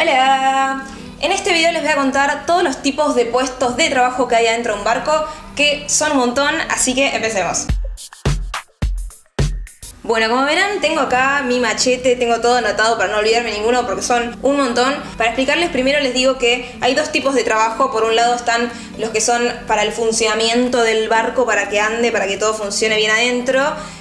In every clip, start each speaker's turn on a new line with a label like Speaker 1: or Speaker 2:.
Speaker 1: Hola. En este video les voy a contar todos los tipos de puestos de trabajo que hay adentro de un barco, que son un montón, así que empecemos. Bueno, como verán, tengo acá mi machete, tengo todo anotado para no olvidarme ninguno porque son un montón. Para explicarles primero les digo que hay dos tipos de trabajo. Por un lado están los que son para el funcionamiento del barco, para que ande, para que todo funcione bien adentro.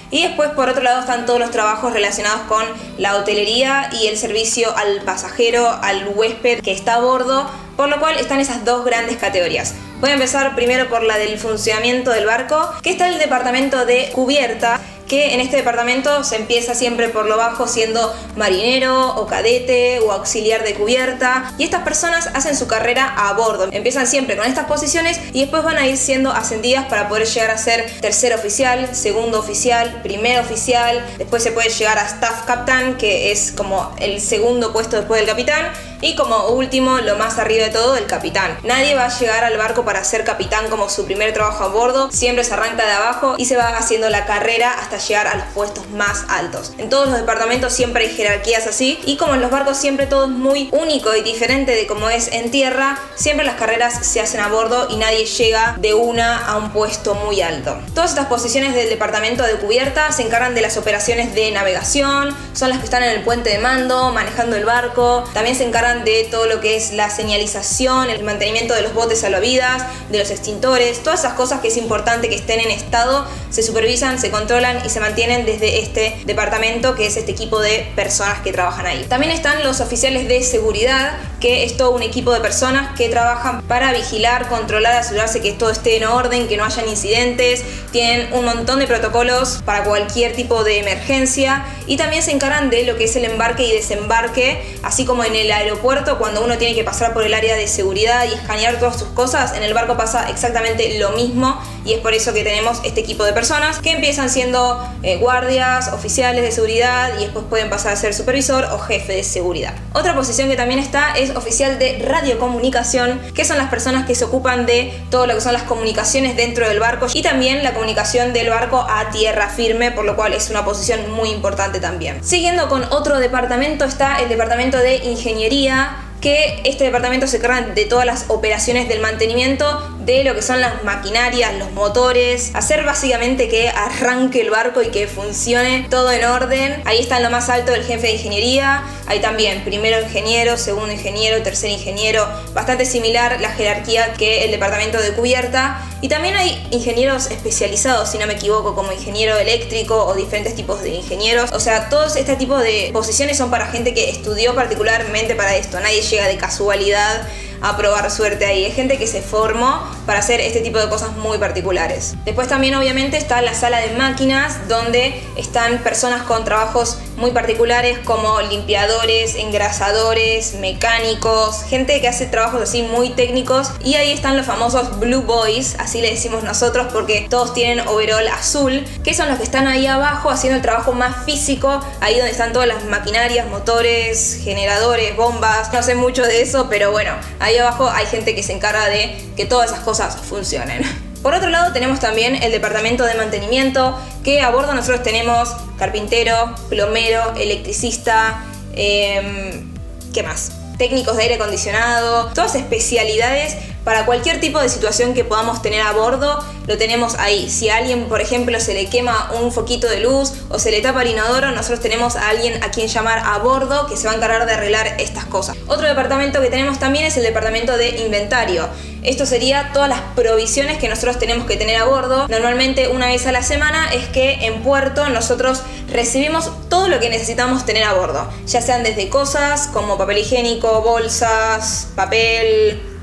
Speaker 1: Y después por otro lado están todos los trabajos relacionados con la hotelería y el servicio al pasajero, al huésped que está a bordo, por lo cual están esas dos grandes categorías. Voy a empezar primero por la del funcionamiento del barco, que está el departamento de cubierta que en este departamento se empieza siempre por lo bajo siendo marinero o cadete o auxiliar de cubierta y estas personas hacen su carrera a bordo. Empiezan siempre con estas posiciones y después van a ir siendo ascendidas para poder llegar a ser tercer oficial, segundo oficial, primer oficial, después se puede llegar a staff captain que es como el segundo puesto después del capitán y como último, lo más arriba de todo, el capitán. Nadie va a llegar al barco para ser capitán como su primer trabajo a bordo, siempre se arranca de abajo y se va haciendo la carrera hasta llegar a los puestos más altos. En todos los departamentos siempre hay jerarquías así y como en los barcos siempre todo es muy único y diferente de como es en tierra, siempre las carreras se hacen a bordo y nadie llega de una a un puesto muy alto. Todas estas posiciones del departamento de cubierta se encargan de las operaciones de navegación, son las que están en el puente de mando, manejando el barco, también se encargan de todo lo que es la señalización, el mantenimiento de los botes salvavidas, de los extintores, todas esas cosas que es importante que estén en estado, se supervisan, se controlan y se mantienen desde este departamento que es este equipo de personas que trabajan ahí. También están los oficiales de seguridad, que es todo un equipo de personas que trabajan para vigilar, controlar, asegurarse que todo esté en orden, que no hayan incidentes, tienen un montón de protocolos para cualquier tipo de emergencia y también se encargan de lo que es el embarque y desembarque, así como en el aeropuerto cuando uno tiene que pasar por el área de seguridad y escanear todas sus cosas, en el barco pasa exactamente lo mismo y es por eso que tenemos este equipo de personas que empiezan siendo eh, guardias, oficiales de seguridad y después pueden pasar a ser supervisor o jefe de seguridad. Otra posición que también está es oficial de radiocomunicación, que son las personas que se ocupan de todo lo que son las comunicaciones dentro del barco y también la comunicación del barco a tierra firme, por lo cual es una posición muy importante también. Siguiendo con otro departamento está el departamento de ingeniería que este departamento se encarga de todas las operaciones del mantenimiento de lo que son las maquinarias, los motores, hacer básicamente que arranque el barco y que funcione todo en orden. Ahí está en lo más alto el jefe de ingeniería, hay también primero ingeniero, segundo ingeniero, tercer ingeniero, bastante similar la jerarquía que el departamento de cubierta. Y también hay ingenieros especializados, si no me equivoco, como ingeniero eléctrico o diferentes tipos de ingenieros. O sea, todos este tipo de posiciones son para gente que estudió particularmente para esto. Nadie llega de casualidad a probar suerte ahí. Es gente que se formó para hacer este tipo de cosas muy particulares. Después también obviamente está la sala de máquinas donde están personas con trabajos muy particulares como limpiadores, engrasadores, mecánicos, gente que hace trabajos así muy técnicos y ahí están los famosos Blue Boys, así le decimos nosotros porque todos tienen overall azul, que son los que están ahí abajo haciendo el trabajo más físico, ahí donde están todas las maquinarias, motores, generadores, bombas, no sé mucho de eso, pero bueno, ahí abajo hay gente que se encarga de que todas esas cosas funcionen. Por otro lado tenemos también el departamento de mantenimiento, que a bordo nosotros tenemos carpintero, plomero, electricista, em, ¿qué más? Técnicos de aire acondicionado, todas especialidades para cualquier tipo de situación que podamos tener a bordo, lo tenemos ahí. Si a alguien, por ejemplo, se le quema un foquito de luz o se le tapa el inodoro, nosotros tenemos a alguien a quien llamar a bordo que se va a encargar de arreglar estas cosas. Otro departamento que tenemos también es el departamento de inventario. Esto sería todas las provisiones que nosotros tenemos que tener a bordo. Normalmente una vez a la semana es que en puerto nosotros recibimos todo lo que necesitamos tener a bordo, ya sean desde cosas como papel higiénico, bolsas, papel,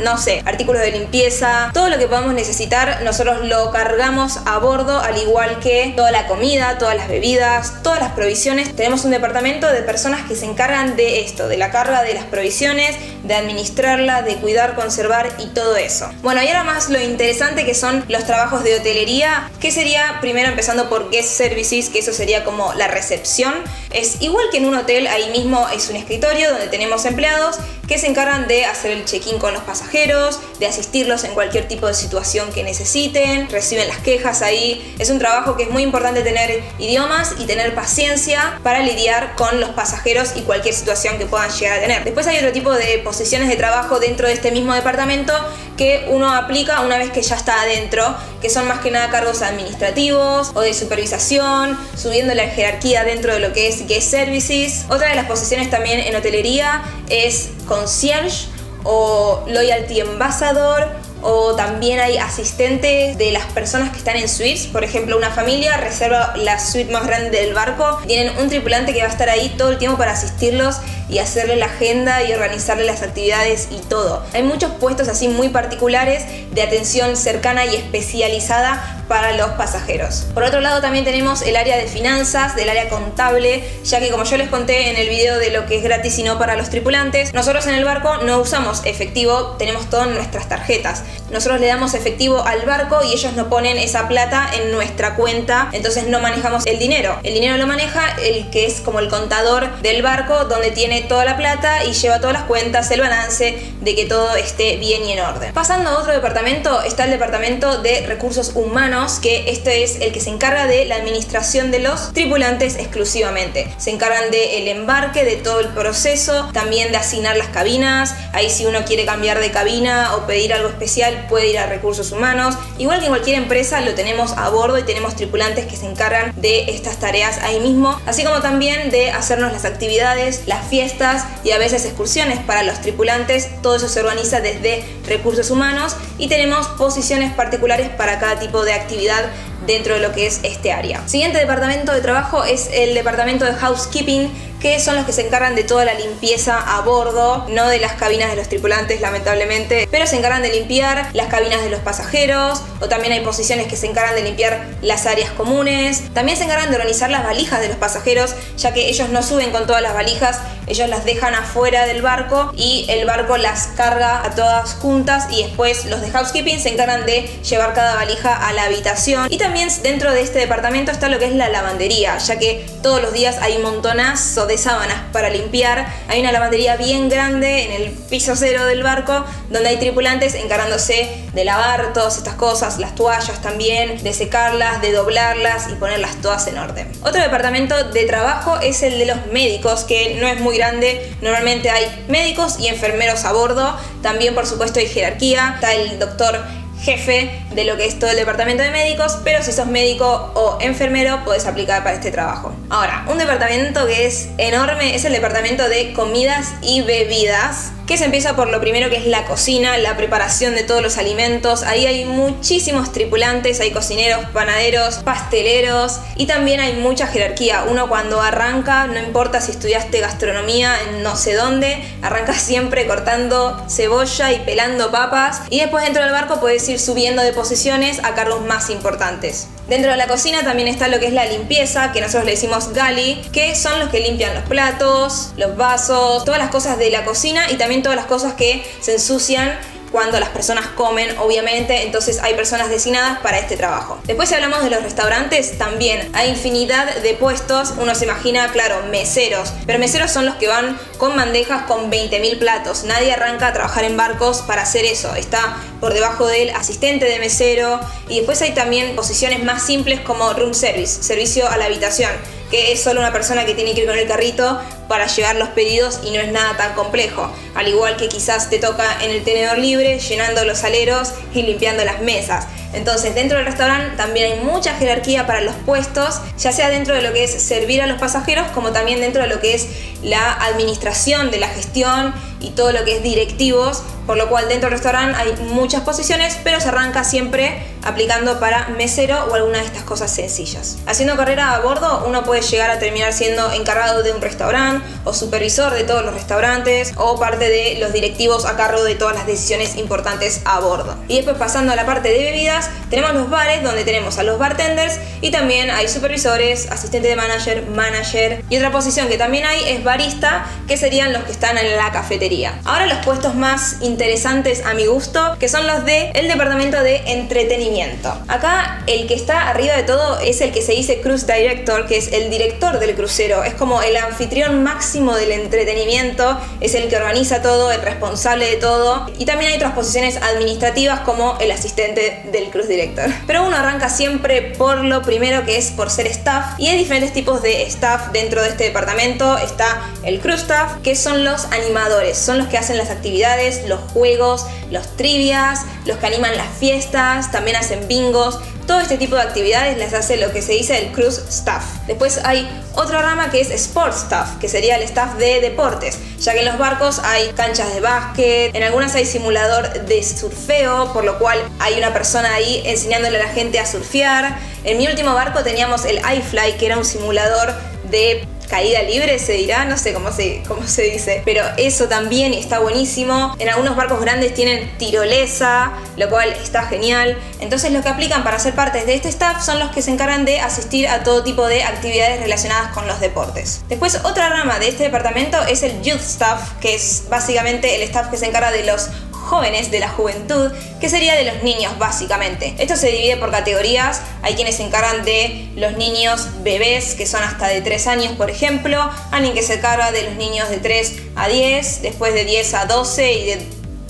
Speaker 1: no sé, artículos de limpieza, todo lo que podamos necesitar, nosotros lo cargamos a bordo, al igual que toda la comida, todas las bebidas, todas las provisiones. Tenemos un departamento de personas que se encargan de esto, de la carga de las provisiones, de administrarla, de cuidar, conservar y todo eso. Bueno, y ahora más lo interesante que son los trabajos de hotelería, que sería primero empezando por guest services, que eso sería como la recepción Es igual que en un hotel, ahí mismo es un escritorio donde tenemos empleados que se encargan de hacer el check-in con los pasajeros, de asistirlos en cualquier tipo de situación que necesiten, reciben las quejas ahí. Es un trabajo que es muy importante tener idiomas y tener paciencia para lidiar con los pasajeros y cualquier situación que puedan llegar a tener. Después hay otro tipo de posiciones de trabajo dentro de este mismo departamento que uno aplica una vez que ya está adentro, que son más que nada cargos administrativos o de supervisación, subiendo la jerarquía dentro de lo que es guest services. Otra de las posiciones también en hotelería es concierge o loyalty ambassador o también hay asistentes de las personas que están en suites. Por ejemplo, una familia reserva la suite más grande del barco. Tienen un tripulante que va a estar ahí todo el tiempo para asistirlos y hacerle la agenda y organizarle las actividades y todo. Hay muchos puestos así muy particulares de atención cercana y especializada para los pasajeros. Por otro lado también tenemos el área de finanzas, del área contable, ya que como yo les conté en el video de lo que es gratis y no para los tripulantes, nosotros en el barco no usamos efectivo, tenemos todo en nuestras tarjetas. Nosotros le damos efectivo al barco y ellos no ponen esa plata en nuestra cuenta, entonces no manejamos el dinero. El dinero lo maneja el que es como el contador del barco, donde tiene toda la plata y lleva todas las cuentas, el balance de que todo esté bien y en orden. Pasando a otro departamento, está el departamento de recursos humanos, que este es el que se encarga de la administración de los tripulantes exclusivamente. Se encargan del embarque, de todo el proceso, también de asignar las cabinas. Ahí si uno quiere cambiar de cabina o pedir algo especial, puede ir a recursos humanos. Igual que en cualquier empresa lo tenemos a bordo y tenemos tripulantes que se encargan de estas tareas ahí mismo, así como también de hacernos las actividades, las fiestas y a veces excursiones para los tripulantes. Todo eso se organiza desde recursos humanos y tenemos posiciones particulares para cada tipo de actividad dentro de lo que es este área. Siguiente departamento de trabajo es el departamento de housekeeping que son los que se encargan de toda la limpieza a bordo, no de las cabinas de los tripulantes lamentablemente, pero se encargan de limpiar las cabinas de los pasajeros o también hay posiciones que se encargan de limpiar las áreas comunes, también se encargan de organizar las valijas de los pasajeros, ya que ellos no suben con todas las valijas, ellos las dejan afuera del barco y el barco las carga a todas juntas y después los de housekeeping se encargan de llevar cada valija a la habitación. Y también dentro de este departamento está lo que es la lavandería, ya que todos los días hay montonazo de sábanas para limpiar. Hay una lavandería bien grande en el piso cero del barco donde hay tripulantes encargándose de lavar todas estas cosas, las toallas también, de secarlas, de doblarlas y ponerlas todas en orden. Otro departamento de trabajo es el de los médicos, que no es muy grande. Normalmente hay médicos y enfermeros a bordo. También, por supuesto, hay jerarquía. Está el doctor jefe de lo que es todo el departamento de médicos, pero si sos médico o enfermero podés aplicar para este trabajo. Ahora, un departamento que es enorme es el departamento de comidas y bebidas que se empieza por lo primero que es la cocina, la preparación de todos los alimentos. Ahí hay muchísimos tripulantes, hay cocineros, panaderos, pasteleros y también hay mucha jerarquía. Uno cuando arranca, no importa si estudiaste gastronomía en no sé dónde, arranca siempre cortando cebolla y pelando papas y después dentro del barco puedes ir subiendo de posiciones a cargos más importantes. Dentro de la cocina también está lo que es la limpieza, que nosotros le decimos gali, que son los que limpian los platos, los vasos, todas las cosas de la cocina y también todas las cosas que se ensucian cuando las personas comen, obviamente, entonces hay personas designadas para este trabajo. Después si hablamos de los restaurantes, también hay infinidad de puestos, uno se imagina, claro, meseros, pero meseros son los que van con bandejas con 20.000 platos, nadie arranca a trabajar en barcos para hacer eso, está por debajo del asistente de mesero. Y después hay también posiciones más simples como room service, servicio a la habitación que es solo una persona que tiene que ir con el carrito para llevar los pedidos y no es nada tan complejo. Al igual que quizás te toca en el tenedor libre, llenando los aleros y limpiando las mesas. Entonces, dentro del restaurante también hay mucha jerarquía para los puestos, ya sea dentro de lo que es servir a los pasajeros, como también dentro de lo que es la administración de la gestión y todo lo que es directivos, por lo cual dentro del restaurante hay muchas posiciones, pero se arranca siempre aplicando para mesero o alguna de estas cosas sencillas. Haciendo carrera a bordo, uno puede llegar a terminar siendo encargado de un restaurante, o supervisor de todos los restaurantes o parte de los directivos a cargo de todas las decisiones importantes a bordo. Y después pasando a la parte de bebidas, tenemos los bares donde tenemos a los bartenders y también hay supervisores, asistente de manager, manager y otra posición que también hay es barista, que serían los que están en la cafetería. Ahora los puestos más interesantes a mi gusto, que son los de el departamento de entretenimiento. Acá el que está arriba de todo es el que se dice cruise director, que es el director del crucero, es como el anfitrión máximo del entretenimiento, es el que organiza todo, el responsable de todo y también hay otras posiciones administrativas como el asistente del cruise director. Pero uno arranca siempre por lo primero que es por ser staff y hay diferentes tipos de staff dentro de este departamento. Está el crew staff, que son los animadores, son los que hacen las actividades, los juegos, los trivias, los que animan las fiestas, también hacen bingos, todo este tipo de actividades las hace lo que se dice el cruise staff. Después hay otra rama que es sport staff, que sería el staff de deportes, ya que en los barcos hay canchas de básquet, en algunas hay simulador de surfeo, por lo cual hay una persona ahí enseñándole a la gente a surfear. En mi último barco teníamos el iFly, que era un simulador de caída libre se dirá, no sé cómo se, cómo se dice, pero eso también está buenísimo. En algunos barcos grandes tienen tirolesa, lo cual está genial. Entonces los que aplican para ser parte de este staff son los que se encargan de asistir a todo tipo de actividades relacionadas con los deportes. Después otra rama de este departamento es el youth staff, que es básicamente el staff que se encarga de los jóvenes de la juventud, que sería de los niños básicamente. Esto se divide por categorías, hay quienes se encargan de los niños bebés, que son hasta de 3 años por ejemplo, alguien que se encarga de los niños de 3 a 10, después de 10 a 12 y de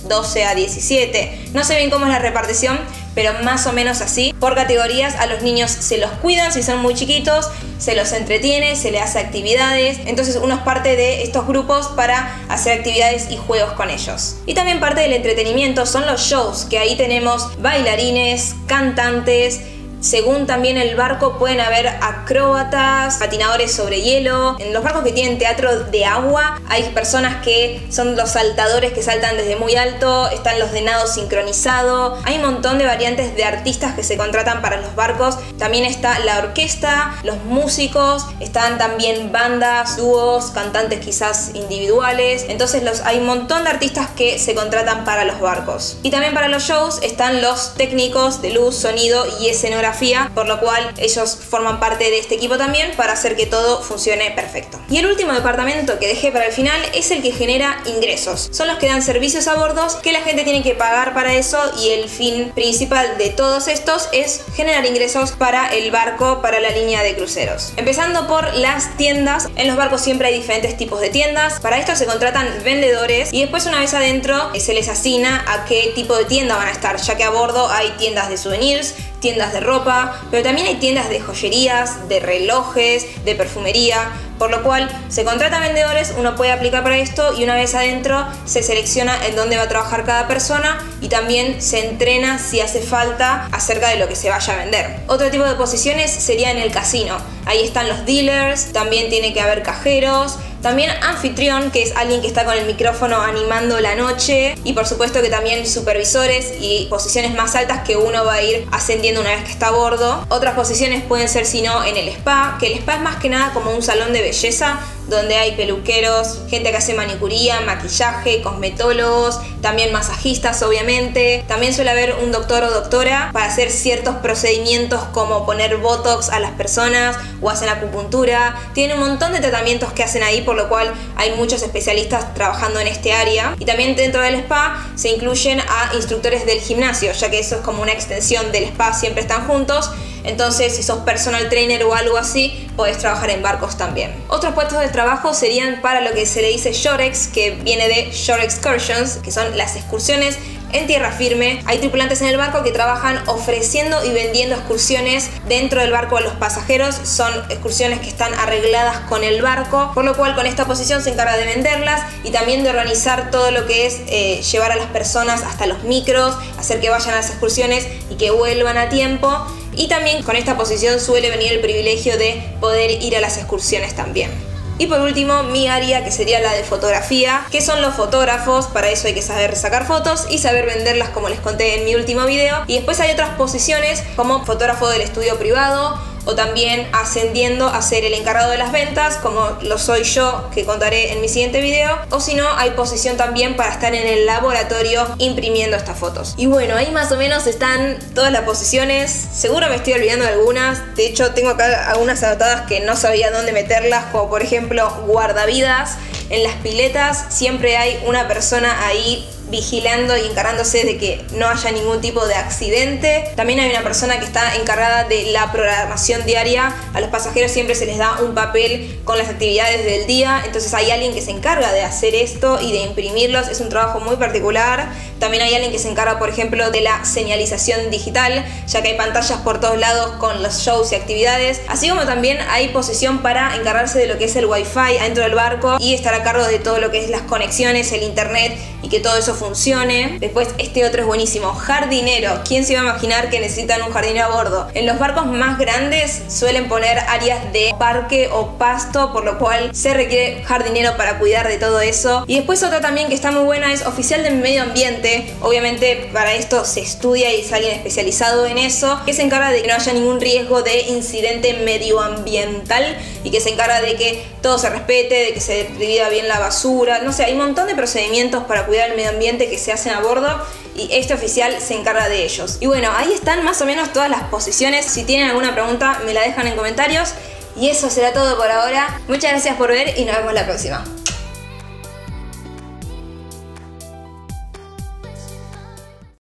Speaker 1: 12 a 17. No sé bien cómo es la repartición, pero más o menos así. Por categorías a los niños se los cuidan si son muy chiquitos, se los entretiene, se le hace actividades. Entonces uno es parte de estos grupos para hacer actividades y juegos con ellos. Y también parte del entretenimiento son los shows, que ahí tenemos bailarines, cantantes, según también el barco pueden haber acróbatas, patinadores sobre hielo. En los barcos que tienen teatro de agua hay personas que son los saltadores que saltan desde muy alto, están los de nado sincronizado. Hay un montón de variantes de artistas que se contratan para los barcos. También está la orquesta, los músicos, están también bandas, dúos, cantantes quizás individuales. Entonces los, hay un montón de artistas que se contratan para los barcos. Y también para los shows están los técnicos de luz, sonido y escenografía por lo cual ellos forman parte de este equipo también para hacer que todo funcione perfecto. Y el último departamento que dejé para el final es el que genera ingresos. Son los que dan servicios a bordos que la gente tiene que pagar para eso y el fin principal de todos estos es generar ingresos para el barco, para la línea de cruceros. Empezando por las tiendas, en los barcos siempre hay diferentes tipos de tiendas. Para esto se contratan vendedores y después una vez adentro se les asigna a qué tipo de tienda van a estar, ya que a bordo hay tiendas de souvenirs, tiendas de ropa, pero también hay tiendas de joyerías, de relojes, de perfumería, por lo cual se contrata vendedores, uno puede aplicar para esto y una vez adentro se selecciona en dónde va a trabajar cada persona y también se entrena si hace falta acerca de lo que se vaya a vender. Otro tipo de posiciones sería en el casino. Ahí están los dealers, también tiene que haber cajeros, también anfitrión, que es alguien que está con el micrófono animando la noche. Y por supuesto que también supervisores y posiciones más altas que uno va a ir ascendiendo una vez que está a bordo. Otras posiciones pueden ser, si no, en el spa, que el spa es más que nada como un salón de belleza donde hay peluqueros, gente que hace manicuría, maquillaje, cosmetólogos, también masajistas obviamente. También suele haber un doctor o doctora para hacer ciertos procedimientos como poner botox a las personas o hacen acupuntura. Tienen un montón de tratamientos que hacen ahí, por lo cual hay muchos especialistas trabajando en este área. Y también dentro del spa se incluyen a instructores del gimnasio, ya que eso es como una extensión del spa, siempre están juntos. Entonces, si sos personal trainer o algo así, podés trabajar en barcos también. Otros puestos de trabajo serían para lo que se le dice Shorex, que viene de Shore Excursions, que son las excursiones en tierra firme. Hay tripulantes en el barco que trabajan ofreciendo y vendiendo excursiones dentro del barco a los pasajeros. Son excursiones que están arregladas con el barco, por lo cual con esta posición se encarga de venderlas y también de organizar todo lo que es eh, llevar a las personas hasta los micros, hacer que vayan a las excursiones y que vuelvan a tiempo. Y también con esta posición suele venir el privilegio de poder ir a las excursiones también. Y por último, mi área, que sería la de fotografía, que son los fotógrafos, para eso hay que saber sacar fotos y saber venderlas como les conté en mi último video. Y después hay otras posiciones como fotógrafo del estudio privado o también ascendiendo a ser el encargado de las ventas, como lo soy yo, que contaré en mi siguiente video, o si no, hay posición también para estar en el laboratorio imprimiendo estas fotos. Y bueno, ahí más o menos están todas las posiciones, seguro me estoy olvidando de algunas, de hecho tengo acá algunas anotadas que no sabía dónde meterlas, como por ejemplo guardavidas, en las piletas siempre hay una persona ahí vigilando y encargándose de que no haya ningún tipo de accidente. También hay una persona que está encargada de la programación diaria. A los pasajeros siempre se les da un papel con las actividades del día. Entonces hay alguien que se encarga de hacer esto y de imprimirlos. Es un trabajo muy particular. También hay alguien que se encarga, por ejemplo, de la señalización digital, ya que hay pantallas por todos lados con los shows y actividades. Así como también hay posición para encargarse de lo que es el wifi dentro del barco y estar a cargo de todo lo que es las conexiones, el internet que todo eso funcione. Después este otro es buenísimo, jardinero. ¿Quién se iba a imaginar que necesitan un jardinero a bordo? En los barcos más grandes suelen poner áreas de parque o pasto, por lo cual se requiere jardinero para cuidar de todo eso. Y después otra también que está muy buena es oficial de medio ambiente. Obviamente para esto se estudia y es alguien especializado en eso, que se encarga de que no haya ningún riesgo de incidente medioambiental y que se encarga de que todo se respete, de que se divida bien la basura. No sé, hay un montón de procedimientos para cuidar el medio ambiente que se hacen a bordo y este oficial se encarga de ellos. Y bueno, ahí están más o menos todas las posiciones. Si tienen alguna pregunta me la dejan en comentarios. Y eso será todo por ahora. Muchas gracias por ver y nos vemos la próxima.